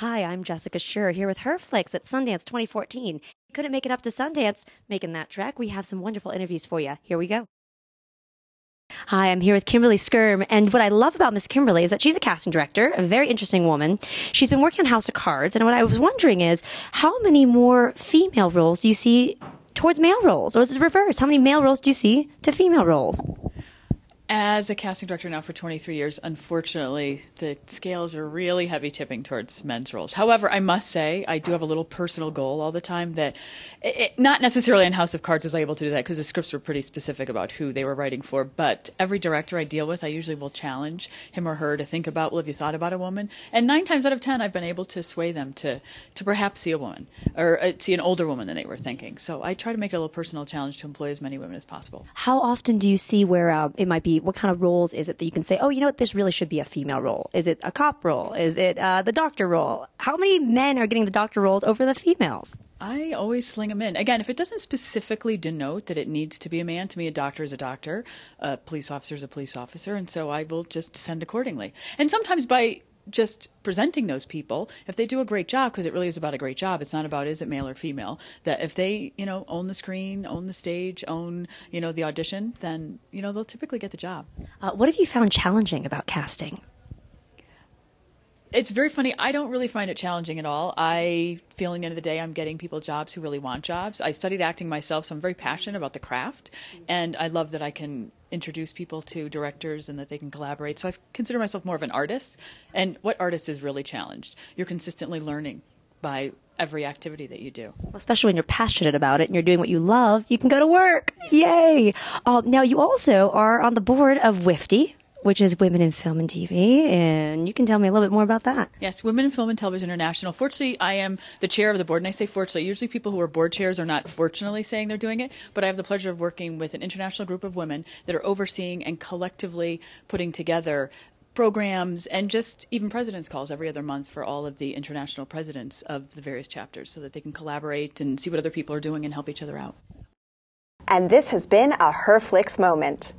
Hi, I'm Jessica Sherr here with herFlix at Sundance 2014. Couldn't make it up to Sundance making that trek. We have some wonderful interviews for you. Here we go. Hi, I'm here with Kimberly Skryme, and what I love about Miss Kimberly is that she's a casting director, a very interesting woman. She's been working on House of Cards, and what I was wondering is how many more female roles do you see towards male roles, or is it reverse? How many male roles do you see to female roles? As a casting director now for 23 years, unfortunately, the scales are really heavy tipping towards men's roles. However, I must say, I do have a little personal goal all the time that, it, not necessarily in House of Cards was I able to do that because the scripts were pretty specific about who they were writing for, but every director I deal with, I usually will challenge him or her to think about, well, have you thought about a woman? And nine times out of ten, I've been able to sway them to, to perhaps see a woman or uh, see an older woman than they were thinking. So I try to make it a little personal challenge to employ as many women as possible. How often do you see where uh, it might be what kind of roles is it that you can say, oh, you know what, this really should be a female role? Is it a cop role? Is it uh, the doctor role? How many men are getting the doctor roles over the females? I always sling them in. Again, if it doesn't specifically denote that it needs to be a man, to me, a doctor is a doctor, a police officer is a police officer, and so I will just send accordingly. And sometimes by just presenting those people, if they do a great job, because it really is about a great job, it's not about is it male or female, that if they, you know, own the screen, own the stage, own, you know, the audition, then, you know, they'll typically get the job. Uh, what have you found challenging about casting? It's very funny. I don't really find it challenging at all. I feel at the end of the day, I'm getting people jobs who really want jobs. I studied acting myself, so I'm very passionate about the craft, and I love that I can introduce people to directors and that they can collaborate. So I consider myself more of an artist. And what artist is really challenged? You're consistently learning by every activity that you do. Especially when you're passionate about it and you're doing what you love, you can go to work. Yay! Uh, now, you also are on the board of WIFTI, which is Women in Film and TV. And you can tell me a little bit more about that. Yes, Women in Film and Television International. Fortunately, I am the chair of the board. And I say fortunately, usually people who are board chairs are not fortunately saying they're doing it. But I have the pleasure of working with an international group of women that are overseeing and collectively putting together programs and just even president's calls every other month for all of the international presidents of the various chapters so that they can collaborate and see what other people are doing and help each other out. And this has been a herFlix moment.